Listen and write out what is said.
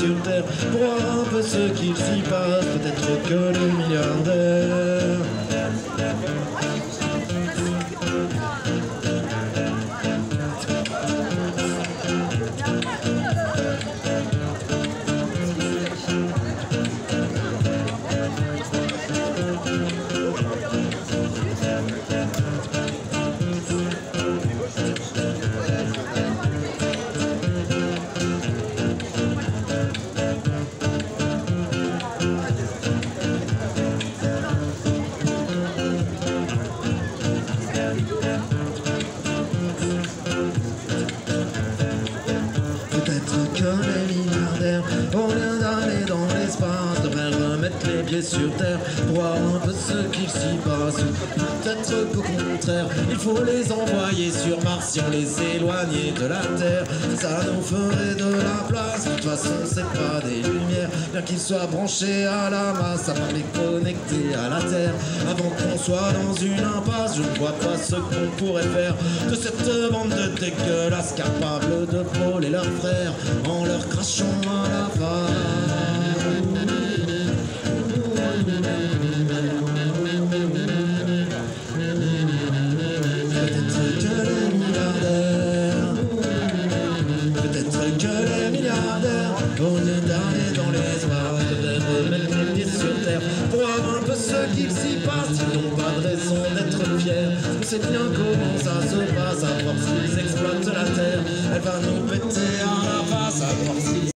pour un peu ce qu'il s'y passe. Peut-être que le milliardaire que les milliardaires, au lieu d'aller dans l'espace, les pieds sur terre, voir un peu ce qu'il s'y passe. Peut-être qu'au contraire, il faut les envoyer sur Mars si on les éloignait de la Terre. Ça nous ferait de la place. De toute façon, c'est pas des lumières, bien qu'ils soient branchés à la masse, à part les connecter à la Terre. Avant qu'on soit dans une impasse, je ne vois pas ce qu'on pourrait faire de cette bande de dégueulasses capables de voler leurs frères en leur crachant à la Peut-être lieu d'aller dans les soirs, devraient remettre les pieds sur terre pour voir un peu ce qu'il s'y passe. Ils n'ont pas de raison d'être fiers. On sait bien comment ça se passe, à voir s'ils exploitent la terre. Elle va nous péter à la